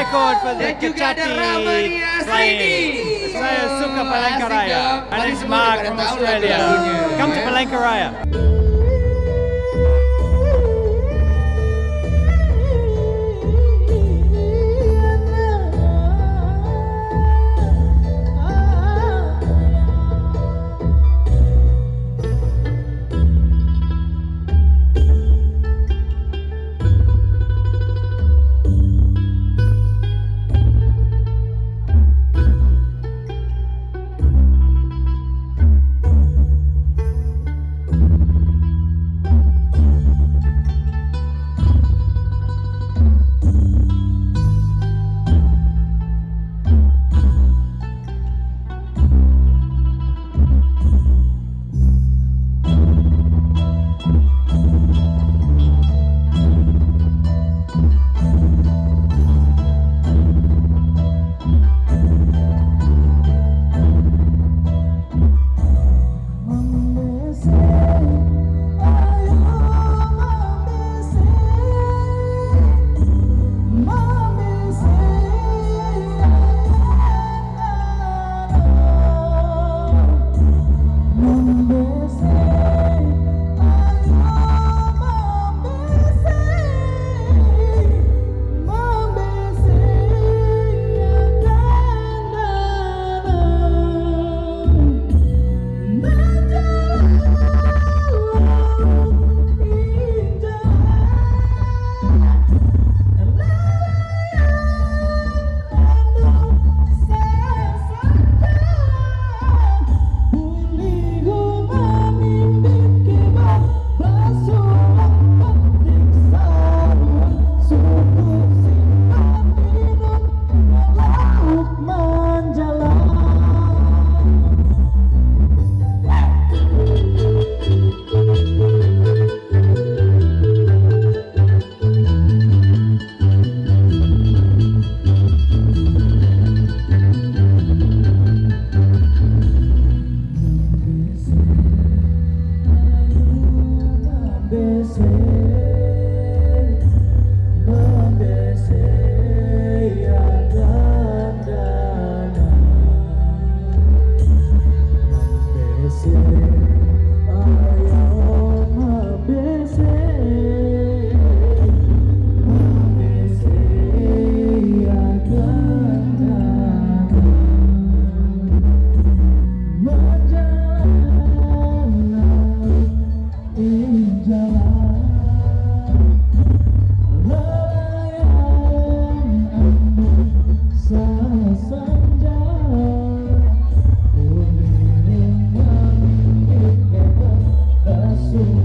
record for the Dan juga ada kecapi playing. Saya suka Palangkaraya. asik dong. My Tadi name's Mark from Australia. Come to Palangkaraya. soon.